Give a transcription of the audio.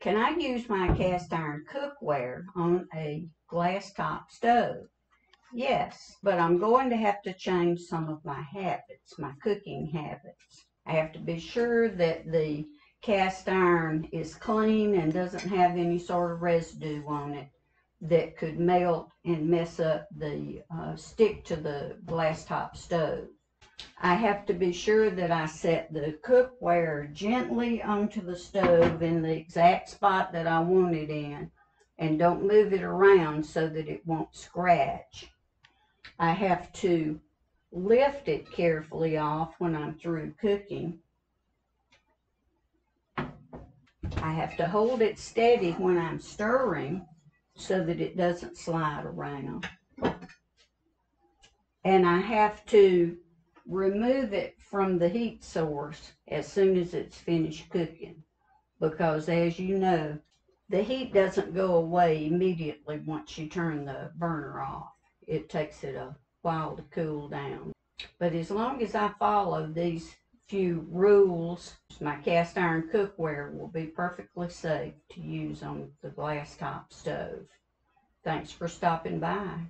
Can I use my cast iron cookware on a glass top stove? Yes, but I'm going to have to change some of my habits, my cooking habits. I have to be sure that the cast iron is clean and doesn't have any sort of residue on it that could melt and mess up the uh, stick to the glass top stove. I have to be sure that I set the cookware gently onto the stove in the exact spot that I want it in and don't move it around so that it won't scratch. I have to lift it carefully off when I'm through cooking. I have to hold it steady when I'm stirring so that it doesn't slide around. And I have to remove it from the heat source as soon as it's finished cooking. Because as you know, the heat doesn't go away immediately once you turn the burner off. It takes it a while to cool down. But as long as I follow these few rules, my cast iron cookware will be perfectly safe to use on the glass top stove. Thanks for stopping by.